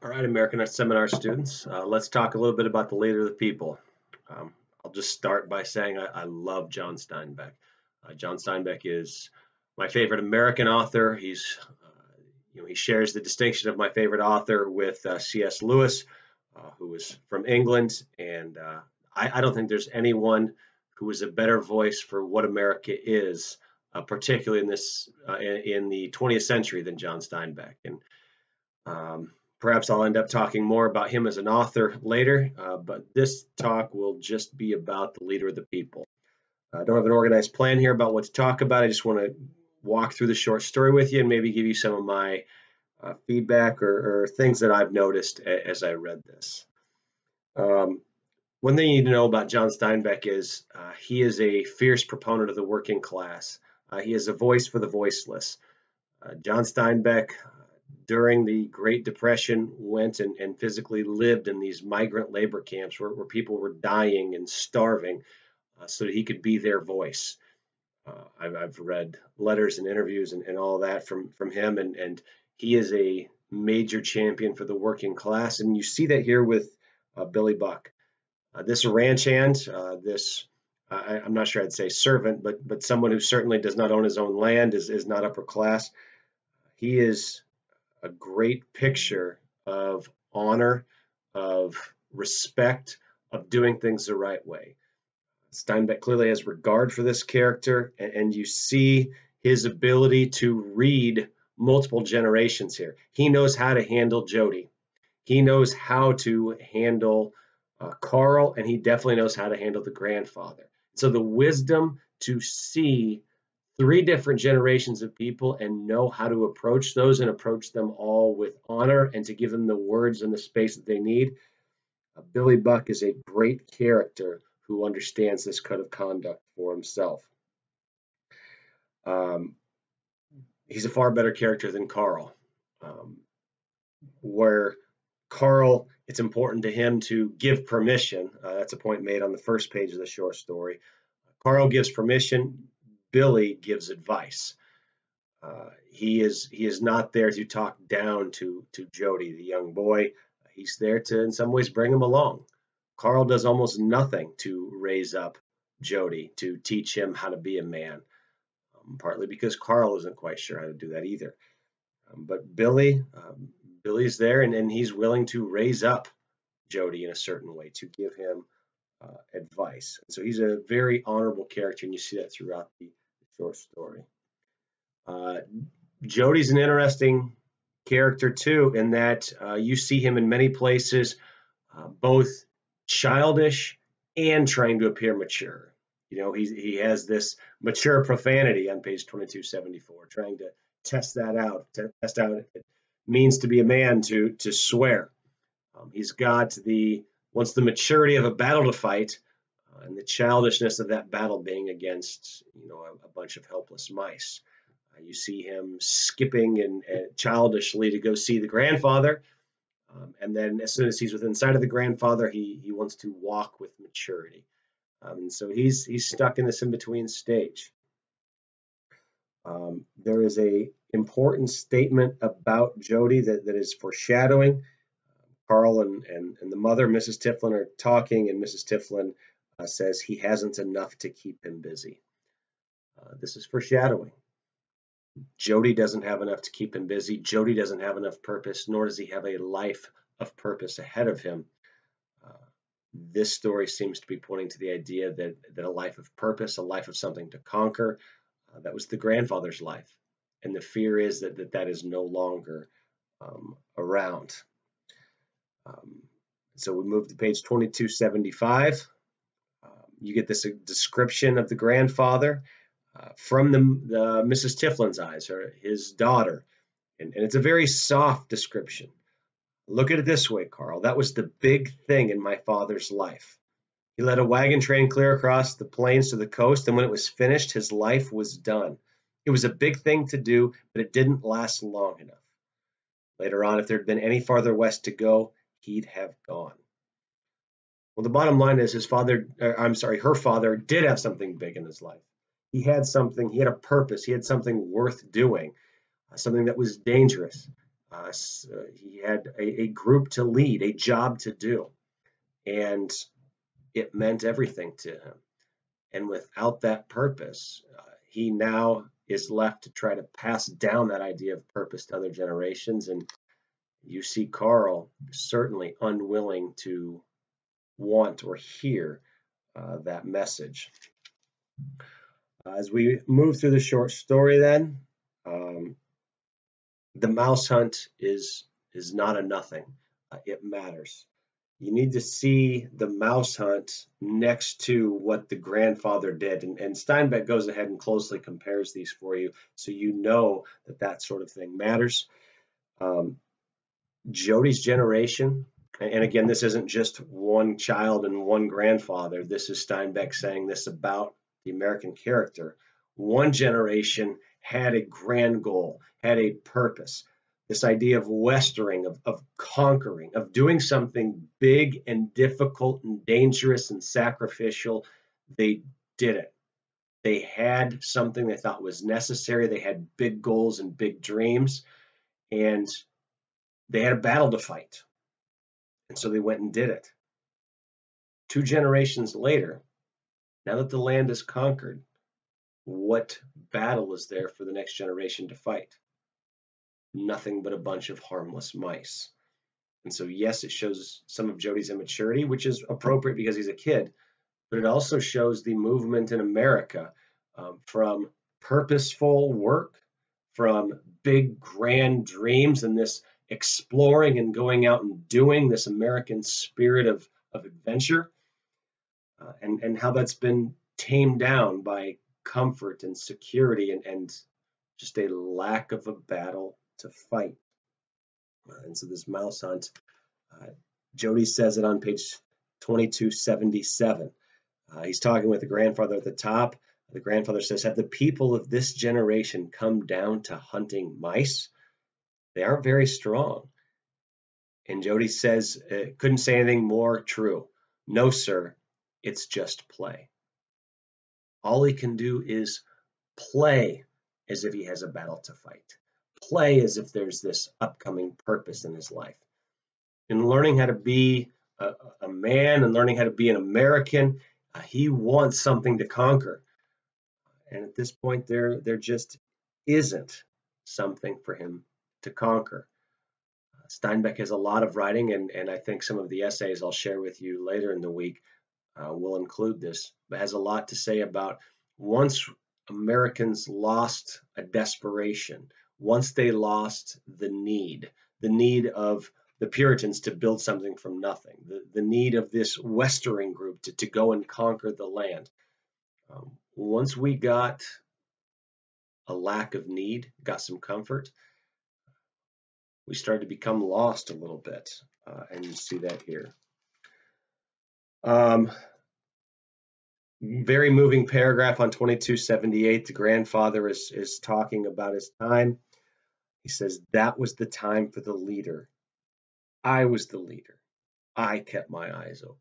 All right, American Seminar students, uh, let's talk a little bit about the leader of the people. Um, I'll just start by saying I, I love John Steinbeck. Uh, John Steinbeck is my favorite American author. He's, uh, you know, he shares the distinction of my favorite author with uh, C.S. Lewis, uh, who was from England, and uh, I, I, don't think there's anyone who is a better voice for what America is, particularly in this in, in, the 20th century, than John Steinbeck. And um, Perhaps I'll end up talking more about him as an author later, uh, but this talk will just be about the leader of the people. I don't have an organized plan here about what to talk about. I just want to walk through the short story with you and maybe give you some of my uh, feedback or, or, things that I've noticed as I read this. Um, one thing you need to know about John Steinbeck is uh, he is a fierce proponent of the working class. Uh, he is a voice for the voiceless. Uh, John Steinbeck during the Great Depression went and, and physically lived in these migrant labor camps where, where people were dying and starving uh, so that he could be their voice. Uh, I've, I've, read letters and interviews and, and, all that from, from him, and, and he is a major champion for the working class. And you see that here with uh, Billy Buck. Uh, this ranch hand, uh, this I, am not sure I'd say servant, but but someone who certainly does not own his own land is, is not upper class. He is a great picture of honor, of respect, of doing things the right way. Steinbeck clearly has regard for this character, and, you see his ability to read multiple generations here. He knows how to handle Jody. He knows how to handle uh, Carl, and he definitely knows how to handle the grandfather. So the wisdom to see three different generations of people and know how to approach those and approach them all with honor and to give them the words and the space that they need. Uh, Billy Buck is a great character who understands this code of conduct for himself. Um, he's a far better character than Carl, um, where Carl, it's important to him to give permission. Uh, that's a point made on the first page of the short story. Carl gives permission Billy gives advice. Uh, he is he is not there to talk down to to Jody, the young boy. He's there to, in some ways, bring him along. Carl does almost nothing to raise up Jody to teach him how to be a man, um, partly because Carl isn't quite sure how to do that either. Um, but Billy, um, Billy's there, and, and he's willing to raise up Jody in a certain way to give him uh, advice. And so he's a very honorable character, and you see that throughout the short story. Uh, Jody's an interesting character too, in that uh, you see him in many places, uh, both childish and trying to appear mature. You know, he he has this mature profanity on page 2274, trying to test that out, test out it means to be a man to to swear. Um, he's got the once the maturity of a battle to fight, uh, and the childishness of that battle being against you know a, a bunch of helpless mice. Uh, you see him skipping and, and, childishly to go see the grandfather, um, and then as soon as he's within sight of the grandfather, he he wants to walk with maturity. Um, so he's he's stuck in this in between stage. Um, there is a important statement about Jody that, that is foreshadowing. Carl and, and, and the mother, Mrs. Tiflin, are talking, and Mrs. Tiflin uh, says he hasn't enough to keep him busy. Uh, this is foreshadowing. Jody doesn't have enough to keep him busy. Jody doesn't have enough purpose, nor does he have a life of purpose ahead of him. Uh, this story seems to be pointing to the idea that, that a life of purpose, a life of something to conquer, uh, that was the grandfather's life. And the fear is that that, that is no longer um, around. Um, so we move to page 2275 you get this description of the grandfather uh, from the, the, Mrs. Tiflin's eyes, her his daughter, and, and it's a very soft description. Look at it this way, Carl. That was the big thing in my father's life. He led a wagon train clear across the plains to the coast, and when it was finished, his life was done. It was a big thing to do, but it didn't last long enough. Later on, if there had been any farther west to go, he'd have gone. Well, the bottom line is his father, uh, I'm sorry, her father did have something big in his life. He had something, he had a purpose, he had something worth doing, uh, something that was dangerous. Uh, uh, he had a, a group to lead, a job to do, and it meant everything to him. And without that purpose, uh, he now is left to try to pass down that idea of purpose to other generations. And you see Carl certainly unwilling to want or hear uh, that message. As we move through the short story, then um, the mouse hunt is is not a nothing. Uh, it matters. You need to see the mouse hunt next to what the grandfather did, and, and Steinbeck goes ahead and closely compares these for you, so you know that that sort of thing matters. Um, Jody's generation, and again, this isn't just one child and one grandfather. This is Steinbeck saying this about the American character. One generation had a grand goal, had a purpose. This idea of westering, of, of conquering, of doing something big and difficult and dangerous and sacrificial, they did it. They had something they thought was necessary. They had big goals and big dreams, and they had a battle to fight. And so they went and did it. Two generations later, now that the land is conquered, what battle is there for the next generation to fight? Nothing but a bunch of harmless mice. And so, yes, it shows some of Jody's immaturity, which is appropriate because he's a kid, but it also shows the movement in America um, from purposeful work, from big, grand dreams, and this exploring and going out and doing this American spirit of, of adventure, uh, and, and how that's been tamed down by comfort and security and, and just a lack of a battle to fight. Uh, and so this mouse hunt, uh, Jody says it on page 2277. Uh, he's talking with the grandfather at the top. The grandfather says, Have the people of this generation come down to hunting mice? They aren't very strong. And Jody says, uh, Couldn't say anything more true. No, sir, it's just play. All he can do is play as if he has a battle to fight, play as if there's this upcoming purpose in his life. In learning how to be a, a man and learning how to be an American, uh, he wants something to conquer. And at this point, there, there just isn't something for him to conquer. Uh, Steinbeck has a lot of writing, and, and I think some of the essays I'll share with you later in the week uh, will include this, but has a lot to say about once Americans lost a desperation, once they lost the need, the need of the Puritans to build something from nothing, the, the need of this Westering group to, to go and conquer the land. Um, once we got a lack of need, got some comfort, we started to become lost a little bit. Uh, and you see that here. Um, very moving paragraph on 2278. The grandfather is, is talking about his time. He says, That was the time for the leader. I was the leader. I kept my eyes open.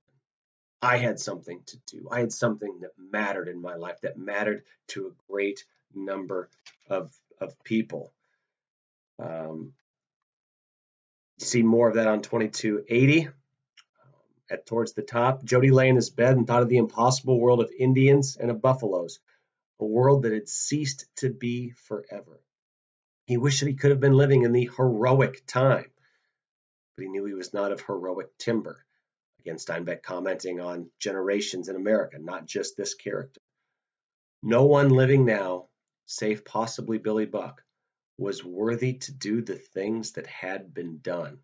I had something to do. I had something that mattered in my life, that mattered to a great number of, of people. Um, see more of that on 2280 um, at towards the top, Jody lay in his bed and thought of the impossible world of Indians and of buffaloes, a world that had ceased to be forever. He wished that he could have been living in the heroic time, but he knew he was not of heroic timber. Again, Steinbeck commenting on generations in America, not just this character. No one living now, save possibly Billy Buck, was worthy to do the things that had been done.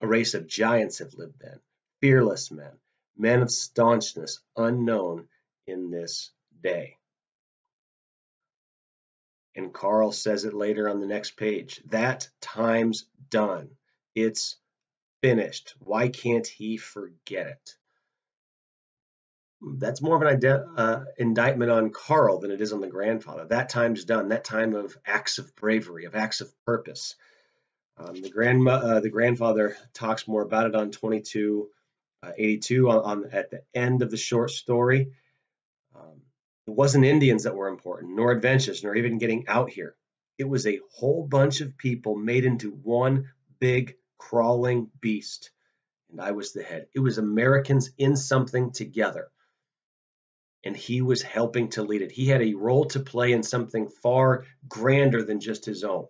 A race of giants had lived then, fearless men, men of staunchness unknown in this day. And Carl says it later on the next page. That time's done. It's finished. Why can't he forget it? That's more of an uh, indictment on Carl than it is on the grandfather. That time's done. That time of acts of bravery, of acts of purpose. Um, the grandma, uh, the grandfather talks more about it on 22 uh, 82 on, on, at the end of the short story. Um, it wasn't Indians that were important, nor adventures, nor even getting out here. It was a whole bunch of people made into one big crawling beast. And I was the head. It was Americans in something together. And he was helping to lead it. He had a role to play in something far grander than just his own.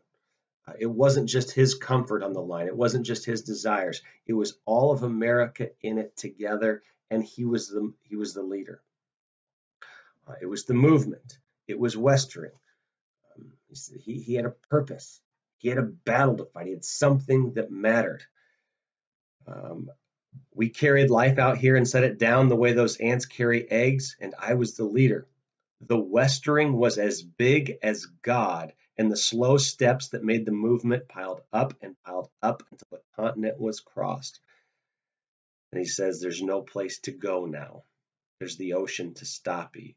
Uh, it wasn't just his comfort on the line. It wasn't just his desires. It was all of America in it together, and he was the he was the leader. Uh, it was the movement. It was Westering. Um, he, he had a purpose. He had a battle to fight. He had something that mattered. Um, we carried life out here and set it down the way those ants carry eggs, and I was the leader. The Westering was as big as God, and the slow steps that made the movement piled up and piled up until the continent was crossed. And he says, There's no place to go now. There's the ocean to stop you.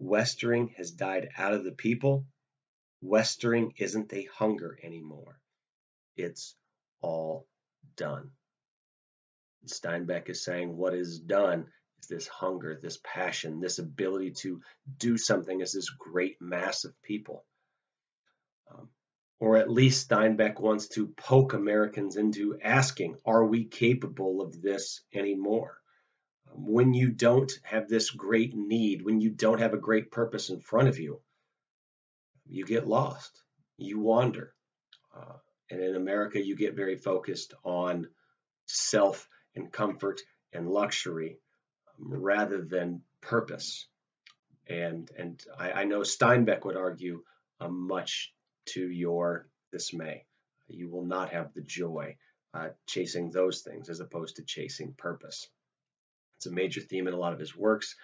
Westering has died out of the people. Westering isn't a hunger anymore. It's all done. Steinbeck is saying what is done is this hunger, this passion, this ability to do something as this great mass of people. Um, or at least Steinbeck wants to poke Americans into asking, are we capable of this anymore? when you don't have this great need, when you don't have a great purpose in front of you, you get lost, you wander. Uh, and in America, you get very focused on self and comfort and luxury um, rather than purpose. And, and I, I know Steinbeck would argue uh, much to your dismay. You will not have the joy uh, chasing those things as opposed to chasing purpose. It's a major theme in a lot of his works.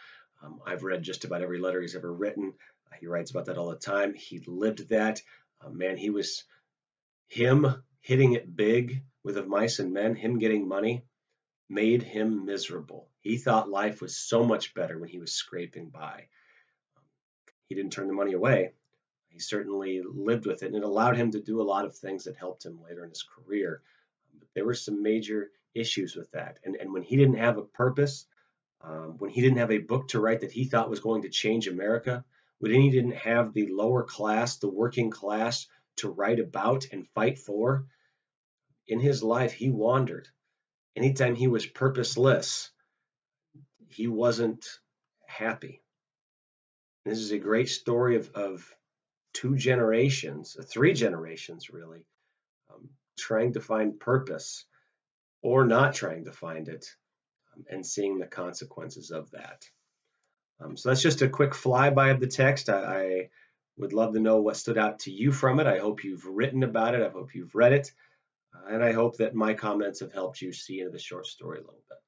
Um, I've read just about every letter he's ever written. He writes about that all the time. He lived that. Uh, man, he was him hitting it big with Of Mice and Men, him getting money, made him miserable. He thought life was so much better when he was scraping by. He didn't turn the money away. He certainly lived with it, and it allowed him to do a lot of things that helped him later in his career. But there were some major issues with that. And, and when he didn't have a purpose, um, when he didn't have a book to write that he thought was going to change America, when he didn't have the lower class, the working class to write about and fight for, in his life he wandered. Anytime he was purposeless, he wasn't happy. This is a great story of, of two generations, three generations really, um, trying to find purpose or not trying to find it um, and seeing the consequences of that. Um, so that's just a quick flyby of the text. I, I, would love to know what stood out to you from it. I hope you've written about it. I hope you've read it. And I hope that my comments have helped you see into the short story a little bit.